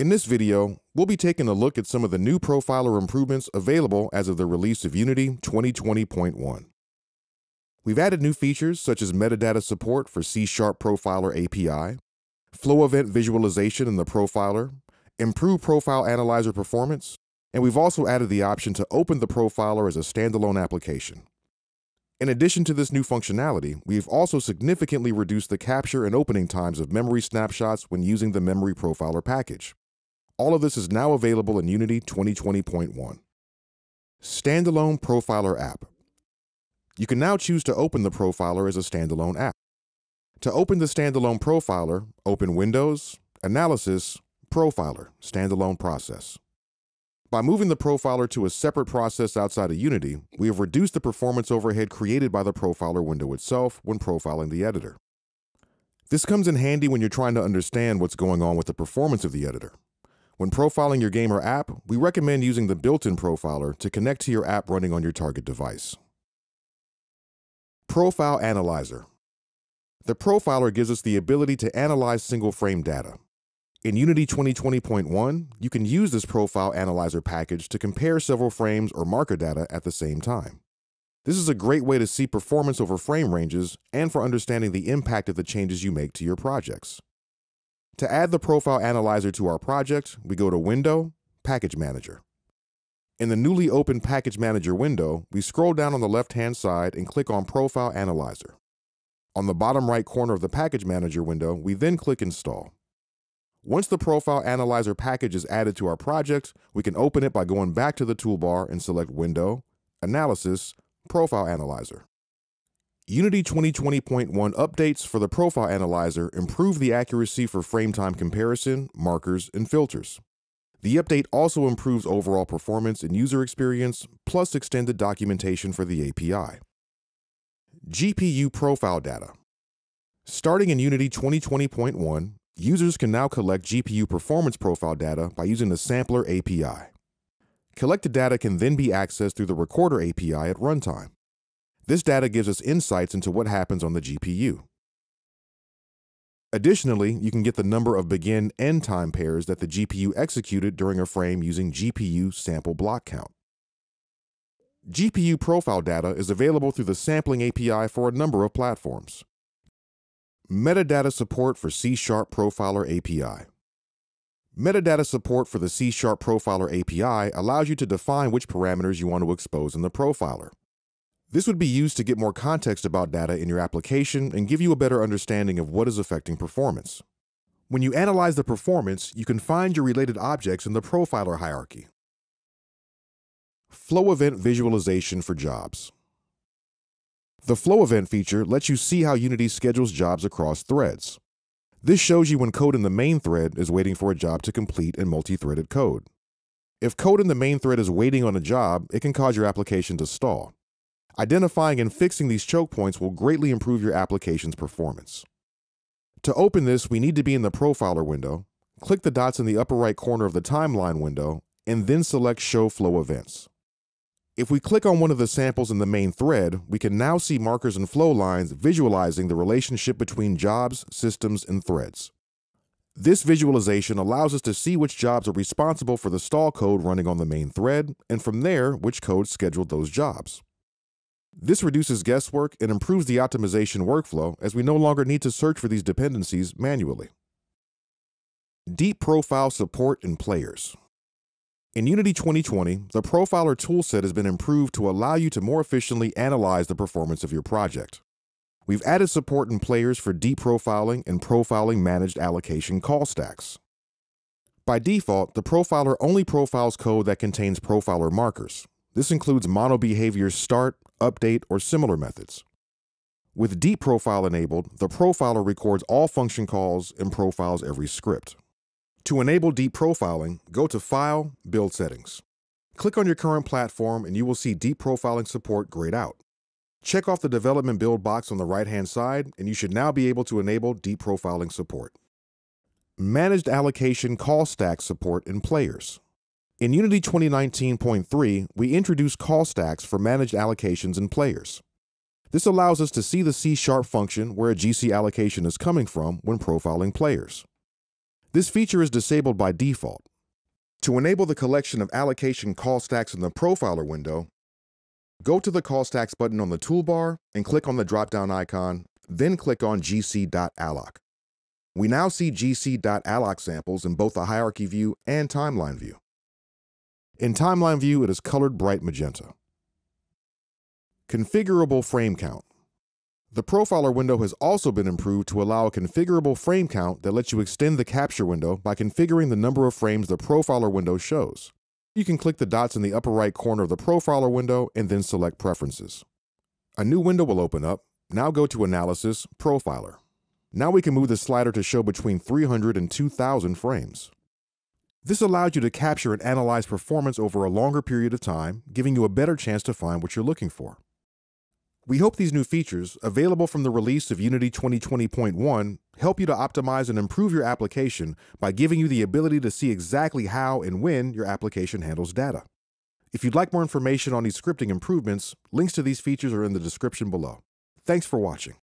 In this video, we'll be taking a look at some of the new profiler improvements available as of the release of Unity 2020.1. We've added new features such as metadata support for C Sharp Profiler API, flow event visualization in the profiler, improved profile analyzer performance, and we've also added the option to open the profiler as a standalone application. In addition to this new functionality, we've also significantly reduced the capture and opening times of memory snapshots when using the Memory Profiler package. All of this is now available in Unity 2020.1. Standalone Profiler App. You can now choose to open the profiler as a standalone app. To open the standalone profiler, open Windows, Analysis, Profiler, Standalone Process. By moving the profiler to a separate process outside of Unity, we have reduced the performance overhead created by the profiler window itself when profiling the editor. This comes in handy when you're trying to understand what's going on with the performance of the editor. When profiling your game or app, we recommend using the built-in profiler to connect to your app running on your target device. Profile Analyzer. The profiler gives us the ability to analyze single-frame data. In Unity 2020.1, you can use this Profile Analyzer package to compare several frames or marker data at the same time. This is a great way to see performance over frame ranges and for understanding the impact of the changes you make to your projects. To add the Profile Analyzer to our project, we go to Window, Package Manager. In the newly opened Package Manager window, we scroll down on the left-hand side and click on Profile Analyzer. On the bottom right corner of the Package Manager window, we then click Install. Once the Profile Analyzer package is added to our project, we can open it by going back to the toolbar and select Window, Analysis, Profile Analyzer. Unity 2020.1 updates for the Profile Analyzer improve the accuracy for frame time comparison, markers, and filters. The update also improves overall performance and user experience, plus extended documentation for the API. GPU Profile Data Starting in Unity 2020.1, users can now collect GPU performance profile data by using the Sampler API. Collected data can then be accessed through the Recorder API at runtime. This data gives us insights into what happens on the GPU. Additionally, you can get the number of begin end time pairs that the GPU executed during a frame using GPU sample block count. GPU profile data is available through the Sampling API for a number of platforms. Metadata support for C Sharp Profiler API. Metadata support for the C Sharp Profiler API allows you to define which parameters you want to expose in the profiler. This would be used to get more context about data in your application and give you a better understanding of what is affecting performance. When you analyze the performance, you can find your related objects in the profiler hierarchy. Flow Event Visualization for Jobs The Flow Event feature lets you see how Unity schedules jobs across threads. This shows you when code in the main thread is waiting for a job to complete in multi-threaded code. If code in the main thread is waiting on a job, it can cause your application to stall. Identifying and fixing these choke points will greatly improve your application's performance. To open this, we need to be in the Profiler window, click the dots in the upper right corner of the Timeline window, and then select Show Flow Events. If we click on one of the samples in the main thread, we can now see markers and flow lines visualizing the relationship between jobs, systems, and threads. This visualization allows us to see which jobs are responsible for the stall code running on the main thread, and from there, which code scheduled those jobs. This reduces guesswork and improves the optimization workflow as we no longer need to search for these dependencies manually. Deep Profile Support in Players In Unity 2020, the Profiler toolset has been improved to allow you to more efficiently analyze the performance of your project. We've added support in Players for deep profiling and profiling managed allocation call stacks. By default, the profiler only profiles code that contains profiler markers. This includes MonoBehaviours start, update, or similar methods. With Deep Profile enabled, the profiler records all function calls and profiles every script. To enable deep profiling, go to File, Build Settings. Click on your current platform and you will see deep profiling support grayed out. Check off the development build box on the right-hand side and you should now be able to enable deep profiling support. Managed Allocation Call Stack support in Players. In Unity 2019.3, we introduced call stacks for managed allocations in players. This allows us to see the C-sharp function where a GC allocation is coming from when profiling players. This feature is disabled by default. To enable the collection of allocation call stacks in the Profiler window, go to the Call Stacks button on the toolbar and click on the drop-down icon, then click on gc.alloc. We now see gc.alloc samples in both the hierarchy view and timeline view. In timeline view, it is colored bright magenta. Configurable frame count. The Profiler window has also been improved to allow a configurable frame count that lets you extend the capture window by configuring the number of frames the Profiler window shows. You can click the dots in the upper right corner of the Profiler window and then select Preferences. A new window will open up. Now go to Analysis, Profiler. Now we can move the slider to show between 300 and 2,000 frames. This allows you to capture and analyze performance over a longer period of time, giving you a better chance to find what you're looking for. We hope these new features, available from the release of Unity 2020.1, help you to optimize and improve your application by giving you the ability to see exactly how and when your application handles data. If you'd like more information on these scripting improvements, links to these features are in the description below. Thanks for watching.